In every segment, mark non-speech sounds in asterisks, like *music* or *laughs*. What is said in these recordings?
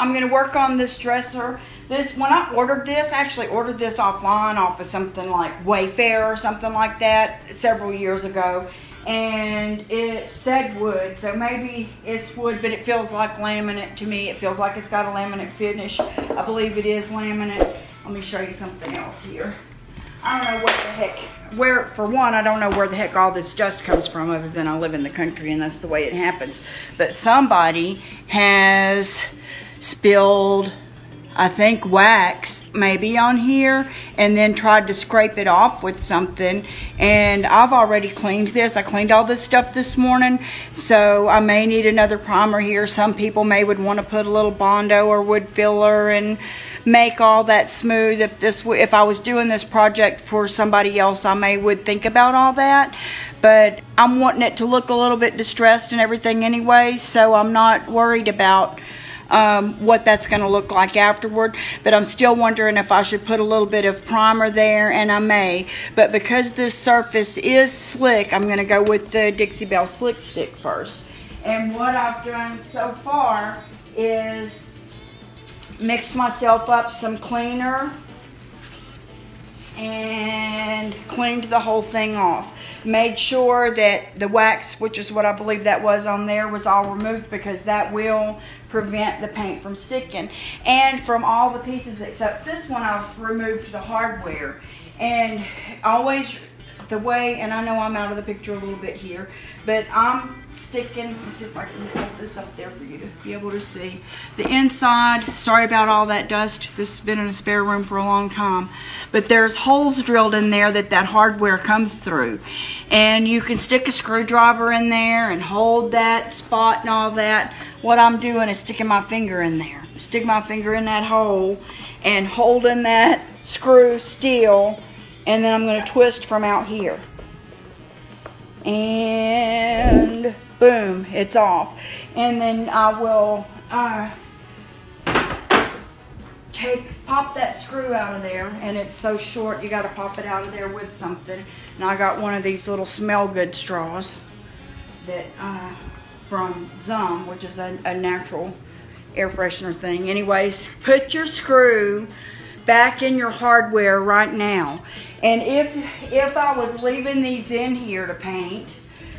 I'm gonna work on this dresser. This when I ordered this, I actually ordered this offline off of something like Wayfair or something like that several years ago. And it said wood, so maybe it's wood, but it feels like laminate to me. It feels like it's got a laminate finish. I believe it is laminate. Let me show you something else here. I don't know what the heck, where, for one, I don't know where the heck all this dust comes from other than I live in the country and that's the way it happens. But somebody has spilled I think wax maybe on here and then tried to scrape it off with something. And I've already cleaned this. I cleaned all this stuff this morning so I may need another primer here. Some people may would want to put a little Bondo or wood filler and make all that smooth. If this if I was doing this project for somebody else I may would think about all that. But I'm wanting it to look a little bit distressed and everything anyway so I'm not worried about um, what that's going to look like afterward. But I'm still wondering if I should put a little bit of primer there, and I may. But because this surface is slick, I'm going to go with the Dixie Belle Slick Stick first. And what I've done so far is mixed myself up some cleaner and cleaned the whole thing off made sure that the wax, which is what I believe that was on there, was all removed because that will prevent the paint from sticking. And from all the pieces except this one, I've removed the hardware. And always the way, and I know I'm out of the picture a little bit here, but I'm sticking, let me see if I can hold this up there for you to be able to see. The inside, sorry about all that dust, this has been in a spare room for a long time, but there's holes drilled in there that that hardware comes through. And you can stick a screwdriver in there and hold that spot and all that. What I'm doing is sticking my finger in there. Stick my finger in that hole and holding that screw still and then I'm going to twist from out here. And boom, it's off. And then I will uh, take, pop that screw out of there. And it's so short, you got to pop it out of there with something. And I got one of these little smell good straws that uh, from Zum, which is a, a natural air freshener thing. Anyways, put your screw back in your hardware right now. And if, if I was leaving these in here to paint,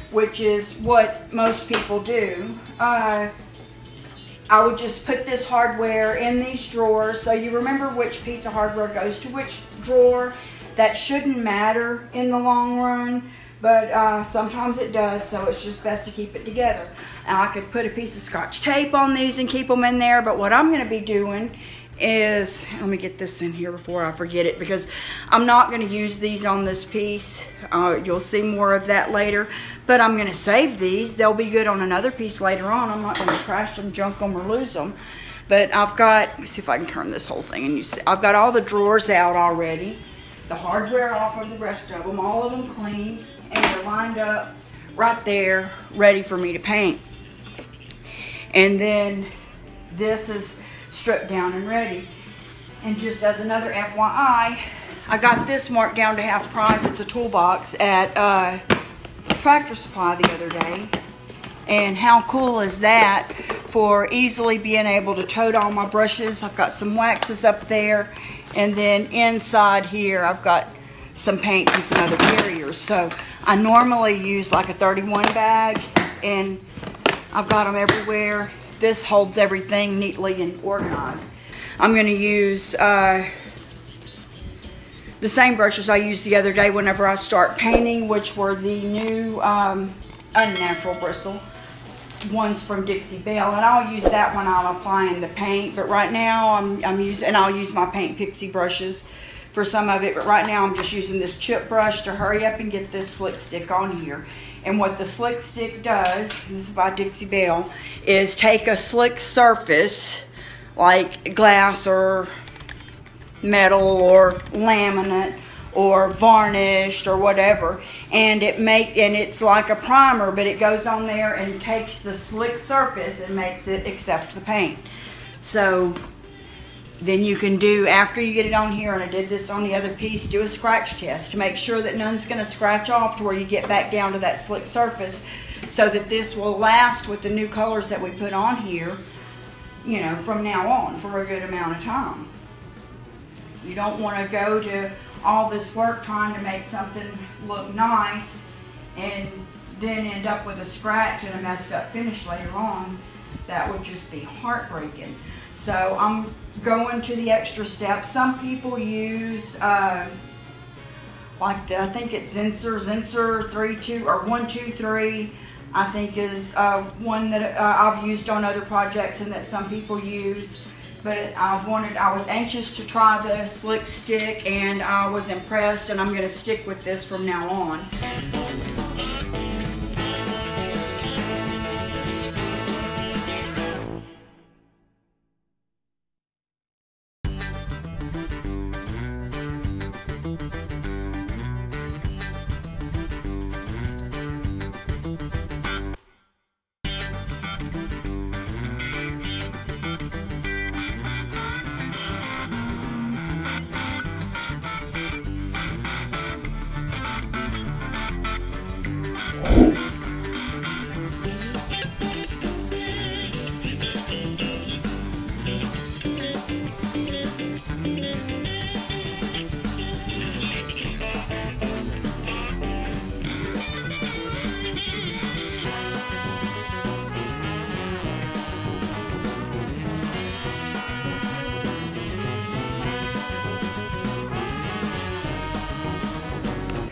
which is what most people do, uh, I would just put this hardware in these drawers so you remember which piece of hardware goes to which drawer. That shouldn't matter in the long run, but uh, sometimes it does, so it's just best to keep it together. Now I could put a piece of scotch tape on these and keep them in there, but what I'm going to be doing is, let me get this in here before I forget it because I'm not going to use these on this piece. Uh, you'll see more of that later, but I'm going to save these. They'll be good on another piece later on. I'm not going to trash them, junk them, or lose them. But I've got, see if I can turn this whole thing and you see, I've got all the drawers out already. The hardware off of the rest of them, all of them clean, and they're lined up right there, ready for me to paint. And then this is stripped down and ready. And just as another FYI, I got this marked down to half price. It's a toolbox at uh, Tractor Supply the other day. And how cool is that for easily being able to tote all my brushes. I've got some waxes up there. And then inside here, I've got some paints and some other carriers. So I normally use like a 31 bag and I've got them everywhere this holds everything neatly and organized. I'm going to use uh, the same brushes I used the other day whenever I start painting, which were the new um, unnatural bristle ones from Dixie Belle, and I'll use that when I'm applying the paint. But right now, I'm, I'm using, and I'll use my Paint Pixie brushes for some of it. But right now, I'm just using this chip brush to hurry up and get this slick stick on here. And what the slick stick does, this is by Dixie Belle, is take a slick surface like glass or metal or laminate or varnished or whatever and it make and it's like a primer but it goes on there and takes the slick surface and makes it accept the paint. So then you can do, after you get it on here, and I did this on the other piece, do a scratch test to make sure that none's gonna scratch off to where you get back down to that slick surface so that this will last with the new colors that we put on here you know, from now on for a good amount of time. You don't want to go to all this work trying to make something look nice and then end up with a scratch and a messed up finish later on. That would just be heartbreaking. So I'm going to the extra step. Some people use, uh, like the, I think it's Zinsser, Zinsser 3, 2, or 1, 2, 3. I think is uh, one that uh, I've used on other projects and that some people use. But I wanted, I was anxious to try the slick stick and I was impressed and I'm going to stick with this from now on.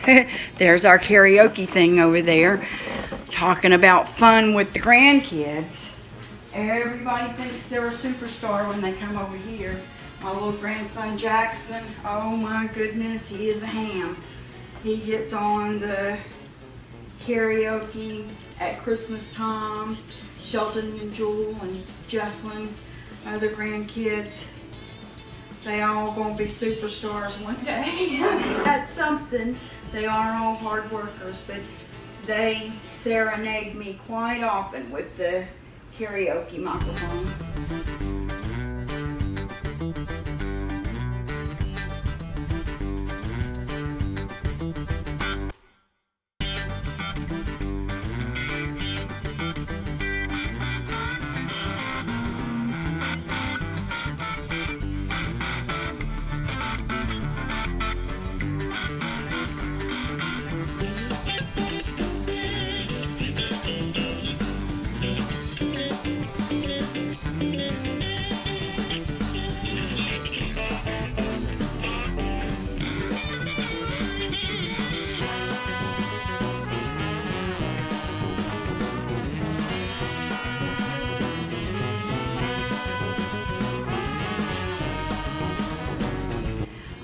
*laughs* There's our karaoke thing over there, talking about fun with the grandkids. Everybody thinks they're a superstar when they come over here. My little grandson Jackson, oh my goodness, he is a ham. He gets on the karaoke at Christmas time. Shelton and Jewel and Jesslyn, other grandkids, they all gonna be superstars one day *laughs* at something. They are all hard workers, but they serenade me quite often with the karaoke microphone.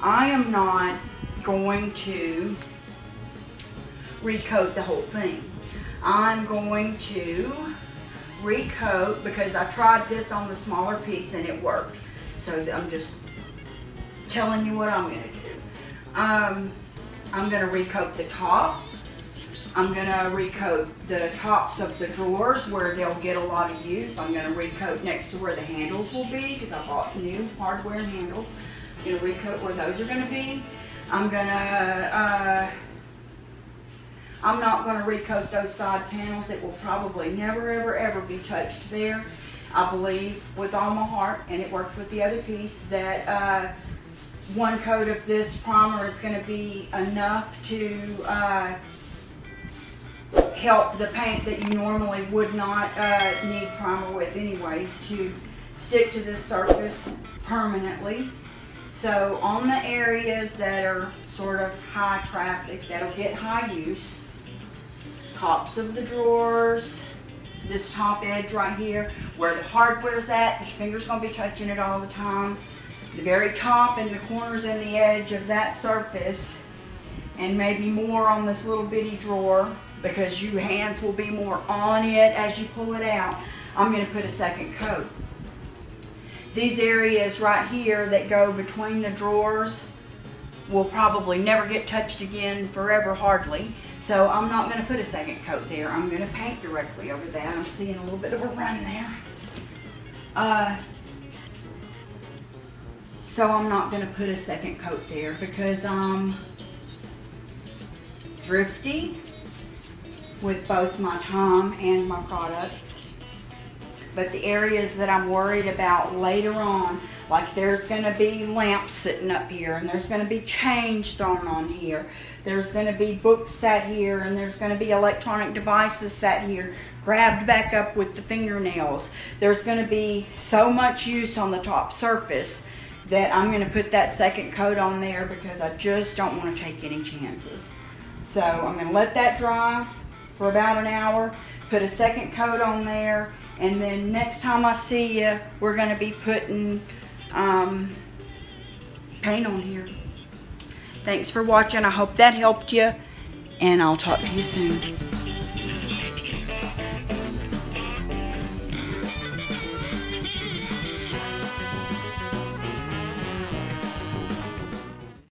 I am not going to recoat the whole thing. I'm going to recoat because I tried this on the smaller piece and it worked. So I'm just telling you what I'm going to do. Um, I'm going to recoat the top. I'm going to recoat the tops of the drawers where they'll get a lot of use. I'm going to recoat next to where the handles will be because I bought new hardware handles you know, recoat where those are gonna be. I'm gonna, uh, I'm not gonna recoat those side panels. It will probably never, ever, ever be touched there. I believe with all my heart, and it worked with the other piece, that uh, one coat of this primer is gonna be enough to uh, help the paint that you normally would not uh, need primer with anyways to stick to this surface permanently. So on the areas that are sort of high traffic, that'll get high use, tops of the drawers, this top edge right here, where the hardware's at, your finger's gonna be touching it all the time. The very top and the corners and the edge of that surface, and maybe more on this little bitty drawer, because your hands will be more on it as you pull it out. I'm gonna put a second coat these areas right here that go between the drawers will probably never get touched again forever hardly. So I'm not going to put a second coat there. I'm going to paint directly over that. I'm seeing a little bit of a run there. Uh, so I'm not going to put a second coat there because I'm thrifty with both my time and my products. But the areas that I'm worried about later on, like there's gonna be lamps sitting up here and there's gonna be change thrown on here. There's gonna be books sat here and there's gonna be electronic devices sat here, grabbed back up with the fingernails. There's gonna be so much use on the top surface that I'm gonna put that second coat on there because I just don't wanna take any chances. So I'm gonna let that dry for about an hour, put a second coat on there, and then next time I see you, we're gonna be putting um, paint on here. Thanks for watching. I hope that helped you, and I'll talk to you soon.